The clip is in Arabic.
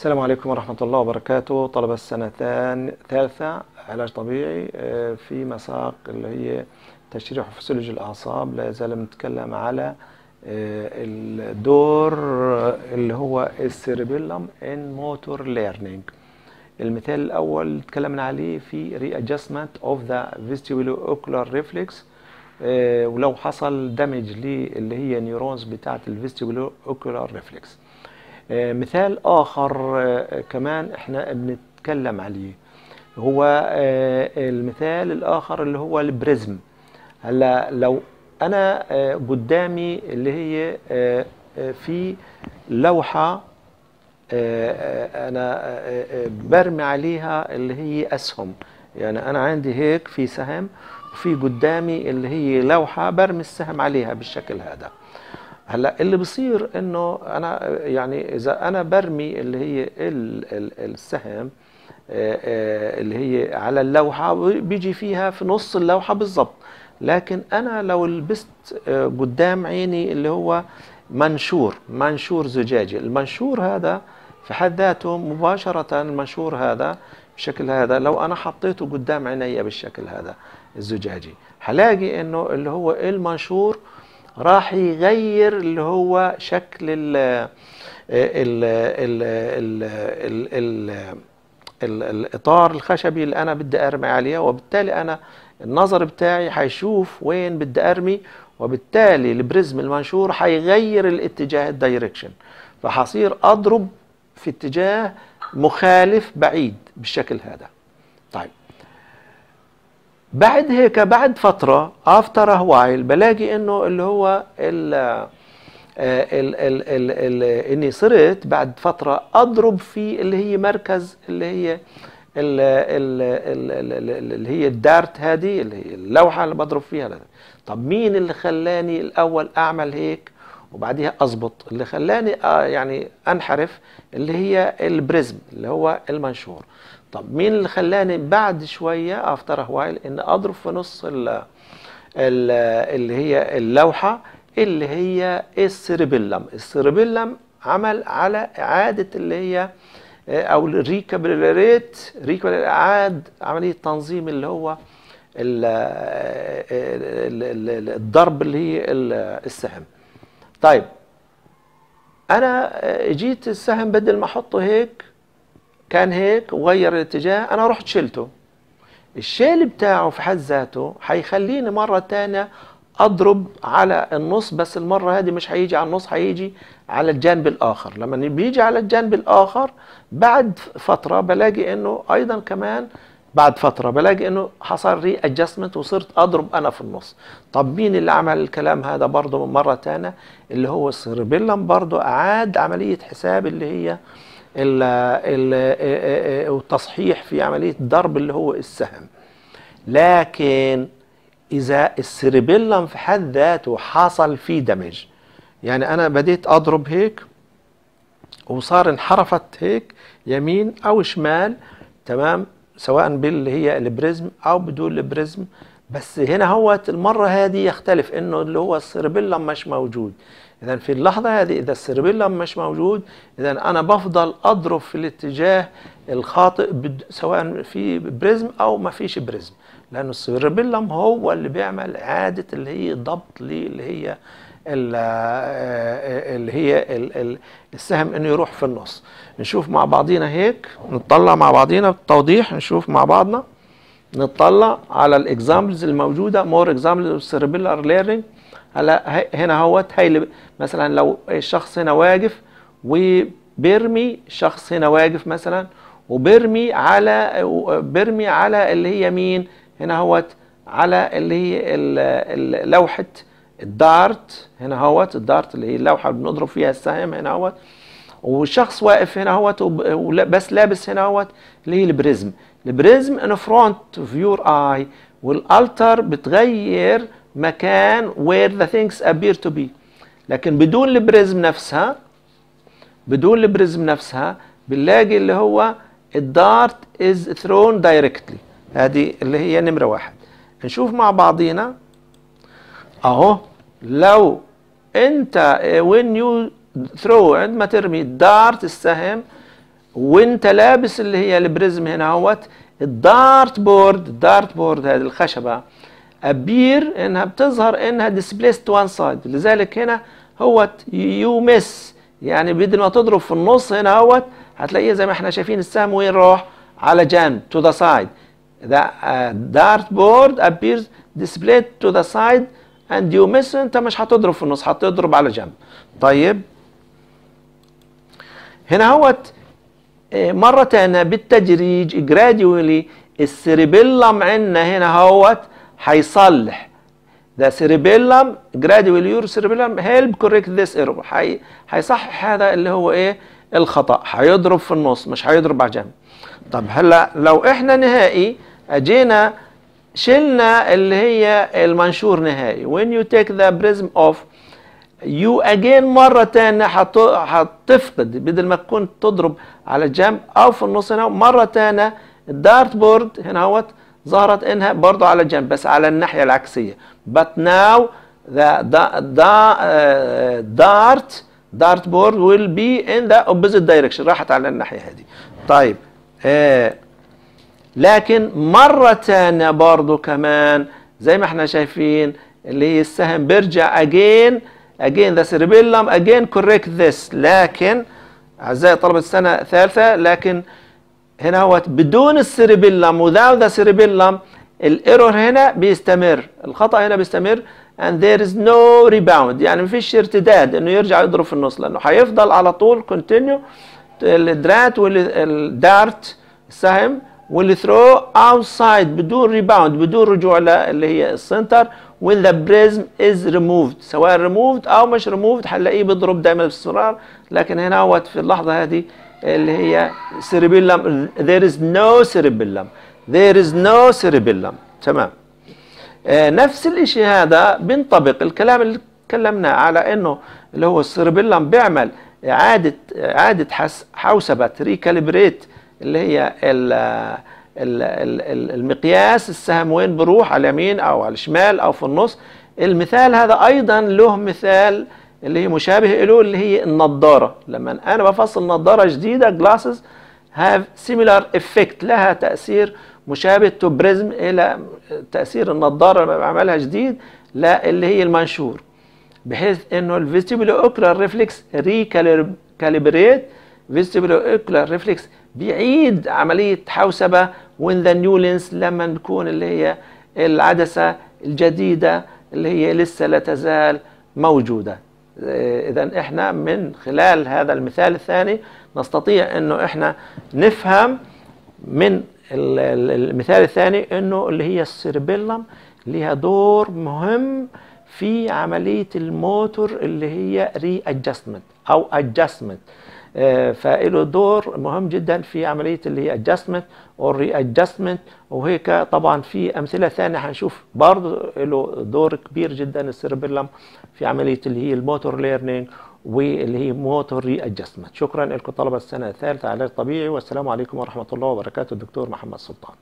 السلام عليكم ورحمة الله وبركاته. طلبة السنة ثالثة علاج طبيعي آه، في مساق اللي هي تشريح وفسيولوجي الأعصاب. لا زال بنتكلم على آه، الدور اللي هو ال cerebellum in motor learning المثال الأول تكلمنا عليه في readjustment of the vestibulo-ocular reflex. آه، ولو حصل دمج اللي هي neurons بتاعة ال vestibulo-ocular reflex. آه، مثال آخر آه، كمان إحنا بنتكلم عليه. هو آه، المثال الآخر اللي هو البريزم. هلأ لو أنا آه، قدامي اللي هي آه، آه، في لوحة آه، آه، أنا آه، آه، برمي عليها اللي هي أسهم. يعني أنا عندي هيك في سهم وفي قدامي اللي هي لوحة برمي السهم عليها بالشكل هذا. هلأ اللي بصير إنه أنا يعني إذا أنا برمي اللي هي ال ال السهم آه، آه، اللي هي على اللوحة بيجي فيها في نص اللوحة بالضبط. لكن أنا لو لبست آه، قدام عيني اللي هو منشور منشور زجاجي. المنشور هذا في حد ذاته مباشرة المنشور هذا بالشكل هذا. لو أنا حطيته قدام عيني بالشكل هذا الزجاجي هلاقي إنه اللي هو المنشور راح يغير اللي هو شكل ال ال ال ال ال ال ال الإطار الخشبي اللي أنا بدي أرمي عليه وبالتالي أنا النظر بتاعي هيشوف وين بدي أرمي وبالتالي ال prism المنشور هيغير الاتجاه ال direction. فحصير أضرب في اتجاه مخالف بعيد بالشكل هذا. طيب. بعد هيك بعد فترة after while بلاقي إنه اللي هو ال ال ال ال ال إني صرت بعد فترة أضرب في اللي هي مركز اللي هي ال ال ال ال اللي هي ال dart هذه اللي هي اللوحة اللي بضرب فيها. طب مين اللي خلاني الأول أعمل هيك؟ وبعديها اظبط اللي خلاني آه يعني أنحرف اللي هي ال prism اللي هو المنشور. طب مين اللي خلاني بعد شوية after while إن أضرب في نص ال ال اللي هي اللوحة اللي هي ال cerebellum ال cerebellum عمل على إعادة اللي هي أو ال recalibrate recali اعاد عملية تنظيم اللي هو ال الضرب اللي هي السهم. طيب أنا جيت السهم بدل ما أحطه هيك كان هيك وغير الاتجاه أنا رحت شلته. الشيل بتاعه في حد ذاته هيخليني مرة تانية أضرب على النص بس المرة هذه مش هيجي على النص هيجي على الجانب الآخر. لما بيجي على الجانب الآخر بعد فترة بلاقي إنه أيضا كمان بعد فترة بلاقي إنه حصل ري ادجستمنت وصرت أضرب أنا في النص. طب مين اللي عمل الكلام هذا برضه مرة تانية؟ اللي هو السيربيلم برضه أعاد عملية حساب اللي هي والتصحيح في عملية ضرب اللي هو السهم. لكن إذا السيربيلم في حد ذاته حصل فيه دمج يعني أنا بديت أضرب هيك وصار انحرفت هيك يمين أو شمال تمام؟ سواء باللي هي ال prism أو بدون ال prism. بس هنا هو المرة هذه يختلف إنه اللي هو ال cerebellum مش موجود. اذا في اللحظة هذه إذا ال cerebellum مش موجود اذا أنا بفضل أضرب في الاتجاه الخاطئ سواء في prism أو ما فيش prism. لأنه ال cerebellum هو اللي بيعمل اعاده اللي هي ضبط اللي هي اللي هي السهم إنه يروح في النص. نشوف مع بعضينا هيك نطلع مع بعضينا بالتوضيح نشوف مع بعضنا. نطلع على ال examples الموجودة more examples cerebellar learning هلا هنا اهوت هي مثلا لو الشخص هنا واقف وبيرمي شخص هنا واقف مثلا وبيرمي على بيرمي على اللي هي مين؟ هنا اهوت على اللي هي لوحة ال dart. هنا اهوت ال dart اللي هي اللوحة اللي بنضرب فيها السهم. هنا اهوت والشخص واقف هنا اهوت بس لابس هنا اهوت اللي هي ال prism. ال prism in front of your eye وال alter بتغير مكان where the things appear to be. لكن بدون ال prism نفسها بدون ال prism نفسها بنلاقي اللي هو ال dart is thrown directly. هذه اللي هي نمرة واحد. نشوف مع بعضينا. أهو لو أنت when you throw عندما ترمي dart السهم وانت لابس اللي هي ال prism هنا اهوت ال dart board ال dart board هذه الخشبة. appear إنها بتظهر إنها displaced one side لذلك هنا هو you miss يعني بدل ما تضرب في النص هنا اهوت هتلاقيه زي ما إحنا شايفين السهم وين راح على جنب to the side. The uh, dartboard appears displayed to the side and you miss أنت مش هتضرب في النص هتضرب على جنب. طيب هنا هوت مرة تانية بالتدريج gradually السيربيلم عندنا هنا هوت هيصلح the cerebellum gradually your cerebellum help correct this error. هي هيصحح هذا اللي هو إيه؟ الخطأ. هيضرب في النص مش هيضرب على جنب. طب هلأ لو إحنا نهائي أجينا شلنا اللي هي المنشور نهائي. When you take the prism off again مرة تانية هت- هتفقد بدل ما تكون تضرب على الجنب أو في النص هنا مرة تانية الدارت بورد هنا اهوت ظهرت إنها برضه على الجنب بس على الناحية العكسية. But now the, the, the uh, dart dart board will be in the opposite direction راحت على الناحية هذه. طيب آه لكن مرة تانية برضو كمان زي ما إحنا شايفين اللي هي السهم بيرجع again again the cerebellum again correct this. لكن أعزائي طلبة السنة الثالثة لكن هنا هو بدون السيربيلم without the cerebellum الايرور هنا بيستمر. الخطأ هنا بيستمر and there is no rebound. يعني مفيش ارتداد إنه يرجع يضرب في النص لأنه هيفضل على طول continue. ال dart وال dart السهم واللي throw outside بدون rebound بدون رجوع اللي هي ال center when the prism is removed. سواء removed أو مش removed هنلاقيه بيضرب دايما باستمرار. لكن هنا هو في اللحظة هذه اللي هي cerebellum there is no cerebellum. There is no cerebellum. تمام. آه، نفس الشيء هذا بينطبق الكلام اللي تكلمنا على إنه اللي هو ال cerebellum بيعمل إعادة إعادة حوسبة recalibrate اللي هي المقياس السهم وين بروح؟ على اليمين أو على الشمال أو في النص. المثال هذا أيضا له مثال اللي هي مشابه له اللي هي النظاره لما أنا بفصل نظاره جديدة glasses have similar effect لها تأثير مشابه to prism إلى تأثير النظارة اللي بعملها جديد لا اللي هي المنشور. بحيث إنه ال vestibulo-ocular reflex recalibrate vestibulo-ocular reflex بيعيد عملية حوسبة when the new lens لما نكون اللي هي العدسة الجديدة اللي هي لسه لا تزال موجودة. اذا إحنا من خلال هذا المثال الثاني نستطيع إنه إحنا نفهم من ال- ال- المثال الثاني إنه اللي هي ال cerebellum لها دور مهم في عملية الموتور اللي هي readjustment أو adjustment فله دور مهم جدا في عملية اللي هي adjustment أو readjustment وهيك طبعا في أمثلة ثانية هنشوف برضه له دور كبير جدا ال cerebellum في عملية اللي هي ال motor learning واللي هي motor readjustment شكرا لكم طلبة السنة الثالثة علاج طبيعي والسلام عليكم ورحمة الله وبركاته الدكتور محمد سلطان.